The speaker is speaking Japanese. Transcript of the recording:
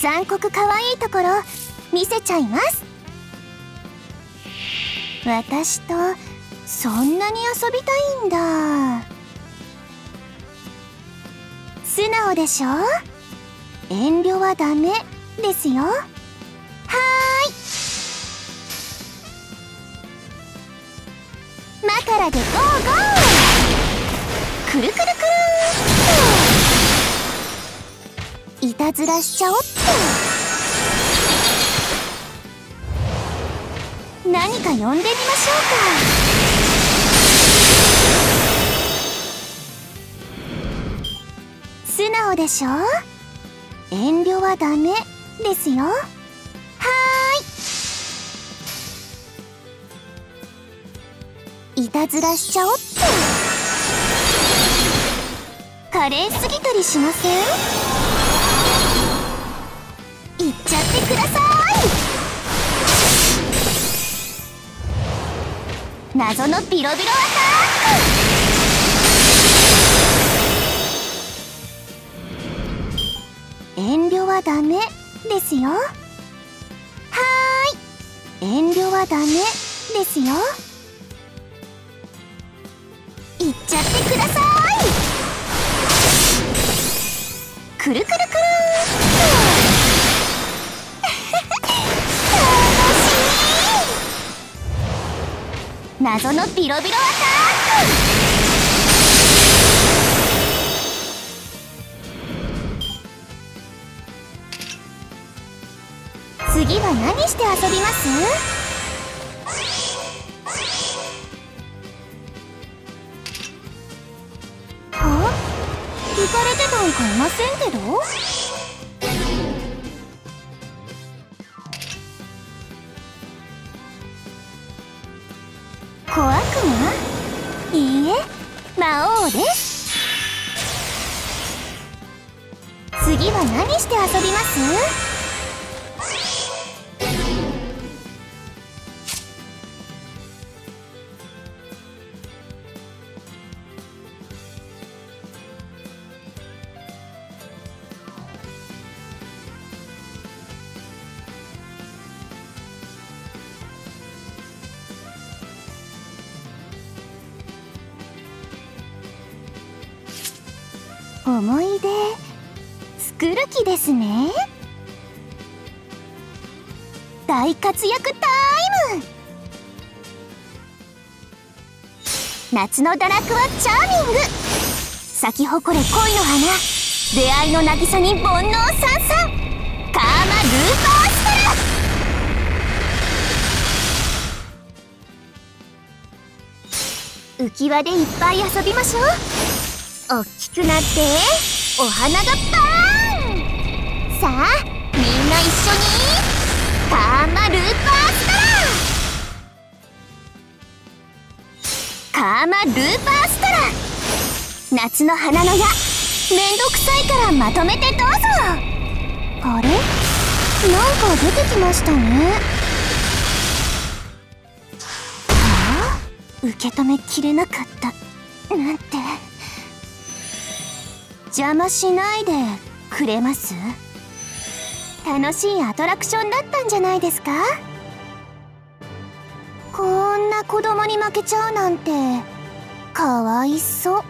残酷可愛いところ見せちゃいます。私とそんなに遊びたいんだ。素直でしょ？遠慮はダメですよ。はーい。マカラでゴーゴー。くるくるくる。いたずらしちゃおっと。何か呼んでみましょうか。素直でしょ？遠慮はダメですよ。はーい。いたずらしちゃおっと。華麗すぎたりしません？いっちゃってください。謎のビロビロアタック遠慮はダメですよ。はーい。遠慮はダメですよ。いっちゃってください。くるくるくる。謎のビロビロアタック次は何して遊びます？は浮かれてたんかいませんけど？いいえ魔王です。次は何して遊びます？思い出。作る気ですね。大活躍タイム。夏の堕落はチャーミング。咲き誇れ恋の花。出会いの渚に煩悩さんさ。んカーマルーパーステラ浮き輪でいっぱい遊びましょう。おっきくなってお花がパーンさあみんな一緒に。カーマルーパーストラカーマルーパーストラ夏の花の矢。めんどくさいからまとめてどうぞ。あれ？なんか出てきましたね。ああ？受け止めきれなかった。なんて。邪魔しないでくれます？楽しいアトラクションだったんじゃないですか？こんな子供に負けちゃうなんてかわいそう。